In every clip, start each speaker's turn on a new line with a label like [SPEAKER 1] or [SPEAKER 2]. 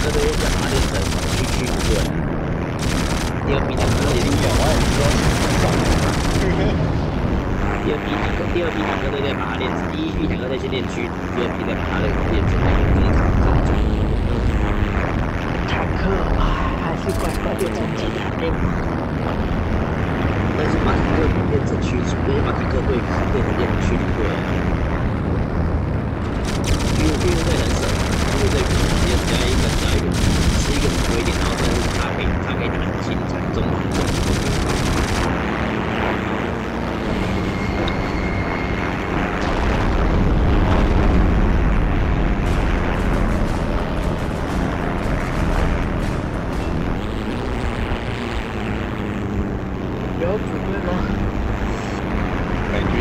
[SPEAKER 1] 第一批我死，我第一批两个队在马练成区区不对，第二批两个队也有，我也说第二批两个第二批两个队在马练，第一批两个队先练区，第二批在马练练成练成。
[SPEAKER 2] 坦克啊，还是乖乖的成绩的，
[SPEAKER 1] 但是马坦克变成区，因为马坦克队变成练区队。因为因为会很省，因为这个直接加一个加一个，吃一个多一点，然后但是它可以它可以弹性从中中。
[SPEAKER 2] 有指挥吗？
[SPEAKER 3] 美军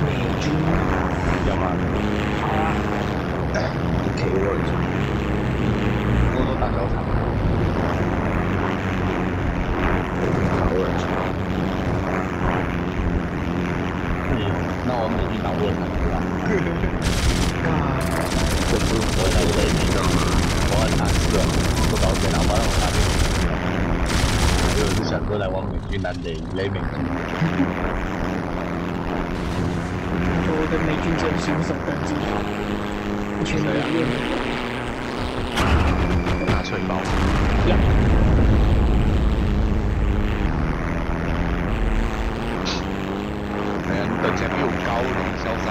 [SPEAKER 2] 美军，
[SPEAKER 3] 要吗？
[SPEAKER 2] 好啊，
[SPEAKER 1] 可以我
[SPEAKER 3] 多多打交场。
[SPEAKER 1] 好了，
[SPEAKER 3] 嗯，那我美军打过场对吧？
[SPEAKER 1] 这不是我来的，你知道吗？
[SPEAKER 3] 我很难是不搞电脑，我让我打电话。我是想过来往美军南雷雷美军。
[SPEAKER 2] 我的美军只有新手等级，全力练。
[SPEAKER 3] 拿脆包。
[SPEAKER 2] 呀，
[SPEAKER 3] 哎呀，你等下比我高了，嚣张。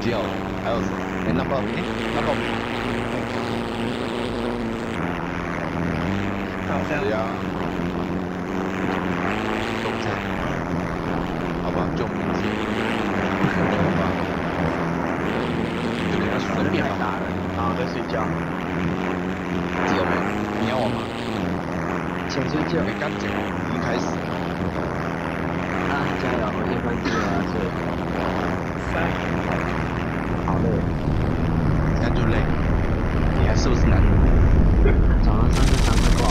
[SPEAKER 3] 只有还有谁？哎，那个，哎，那个。
[SPEAKER 2] 好像
[SPEAKER 3] 谁呀？中餐。好吧，就名字。好吧。就给他随便打了，然后在睡觉。只有没有？你要我吗？
[SPEAKER 2] 请睡觉
[SPEAKER 3] 没干净，已经开始。
[SPEAKER 1] 啊，加油！我先关机了，是。
[SPEAKER 2] 三，
[SPEAKER 1] 好累，
[SPEAKER 3] 这样就累。你还是不是男人？
[SPEAKER 1] 早上上课上课挂。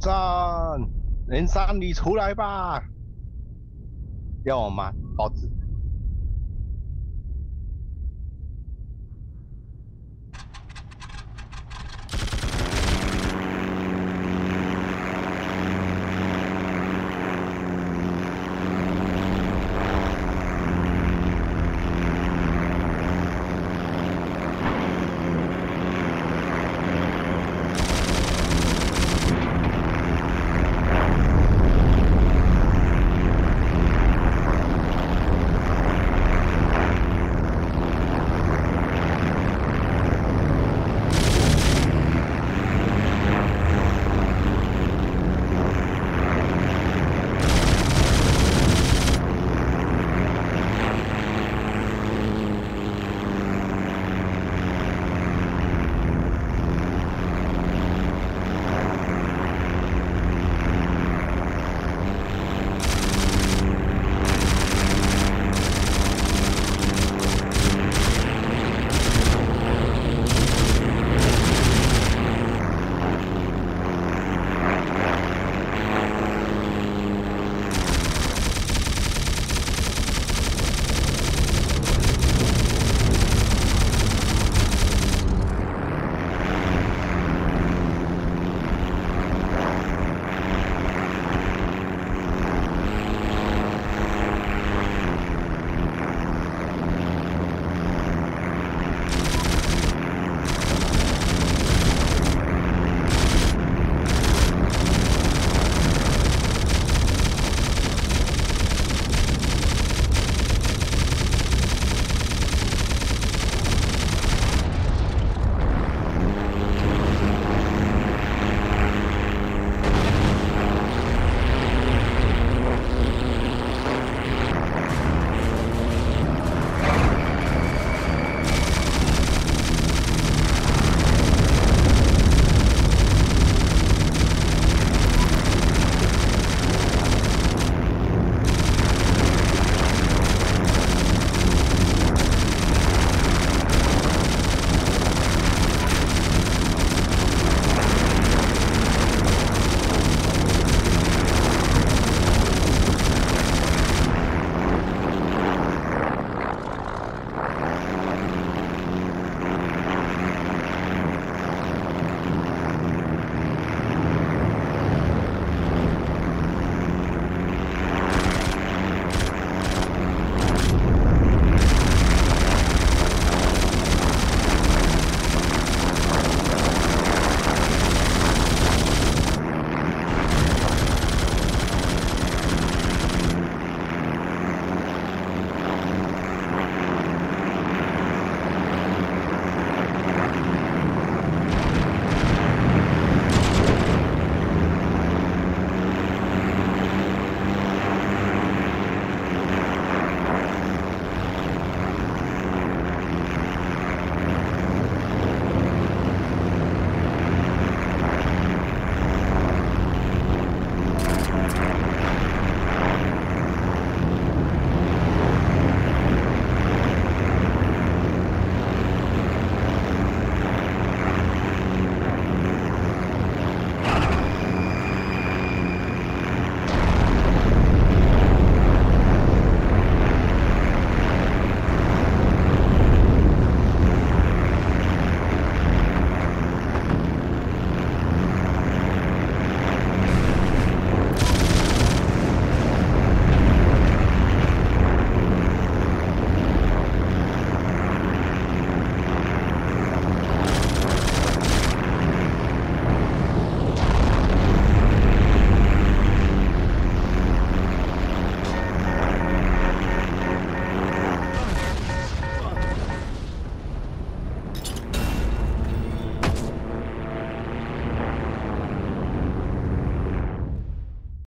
[SPEAKER 3] 中战，连山你出来吧！要我吗？包子。